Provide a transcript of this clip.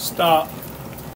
Stop.